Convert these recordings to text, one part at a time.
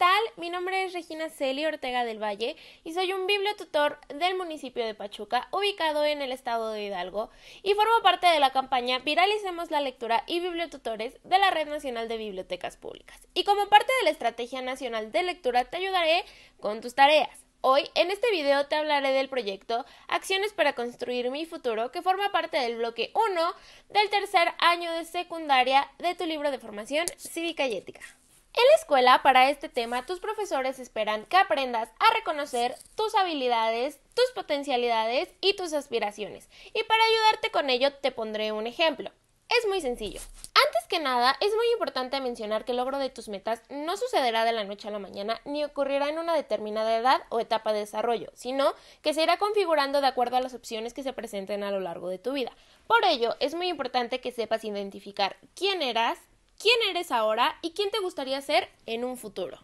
Hola, ¿qué tal? Mi nombre es Regina Celi Ortega del Valle y soy un bibliotutor del municipio de Pachuca, ubicado en el estado de Hidalgo, y formo parte de la campaña Viralicemos la lectura y bibliotutores de la Red Nacional de Bibliotecas Públicas. Y como parte de la Estrategia Nacional de Lectura te ayudaré con tus tareas. Hoy en este video te hablaré del proyecto Acciones para construir mi futuro que forma parte del bloque 1 del tercer año de secundaria de tu libro de formación cívica y ética. En la escuela, para este tema, tus profesores esperan que aprendas a reconocer tus habilidades, tus potencialidades y tus aspiraciones. Y para ayudarte con ello, te pondré un ejemplo. Es muy sencillo. Antes que nada, es muy importante mencionar que el logro de tus metas no sucederá de la noche a la mañana ni ocurrirá en una determinada edad o etapa de desarrollo, sino que se irá configurando de acuerdo a las opciones que se presenten a lo largo de tu vida. Por ello, es muy importante que sepas identificar quién eras, quién eres ahora y quién te gustaría ser en un futuro.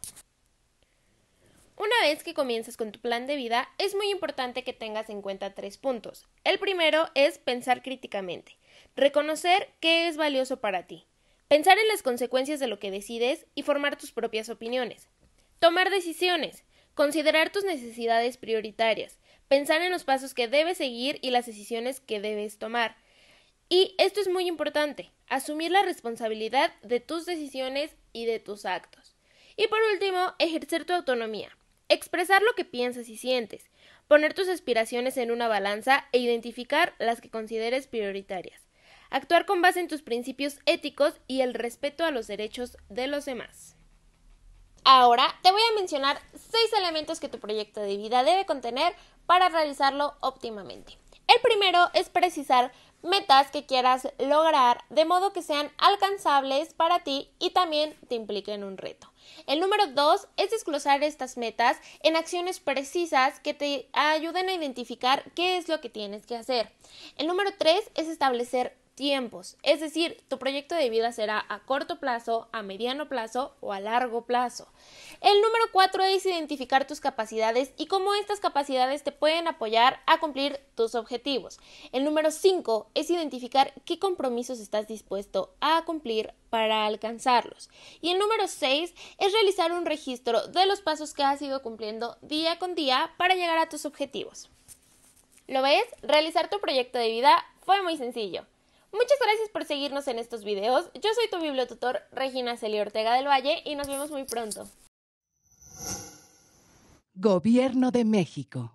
Una vez que comiences con tu plan de vida, es muy importante que tengas en cuenta tres puntos. El primero es pensar críticamente, reconocer qué es valioso para ti, pensar en las consecuencias de lo que decides y formar tus propias opiniones, tomar decisiones, considerar tus necesidades prioritarias, pensar en los pasos que debes seguir y las decisiones que debes tomar, y esto es muy importante, asumir la responsabilidad de tus decisiones y de tus actos. Y por último, ejercer tu autonomía, expresar lo que piensas y sientes, poner tus aspiraciones en una balanza e identificar las que consideres prioritarias. Actuar con base en tus principios éticos y el respeto a los derechos de los demás. Ahora te voy a mencionar seis elementos que tu proyecto de vida debe contener para realizarlo óptimamente. El primero es precisar metas que quieras lograr de modo que sean alcanzables para ti y también te impliquen un reto. El número dos es desglosar estas metas en acciones precisas que te ayuden a identificar qué es lo que tienes que hacer. El número tres es establecer tiempos, es decir, tu proyecto de vida será a corto plazo, a mediano plazo o a largo plazo. El número cuatro es identificar tus capacidades y cómo estas capacidades te pueden apoyar a cumplir tus objetivos. El número cinco es identificar qué compromisos estás dispuesto a cumplir para alcanzarlos. Y el número seis es realizar un registro de los pasos que has ido cumpliendo día con día para llegar a tus objetivos. ¿Lo ves? Realizar tu proyecto de vida fue muy sencillo. Muchas gracias por seguirnos en estos videos. Yo soy tu bibliotutor Regina Celia Ortega del Valle y nos vemos muy pronto. Gobierno de México.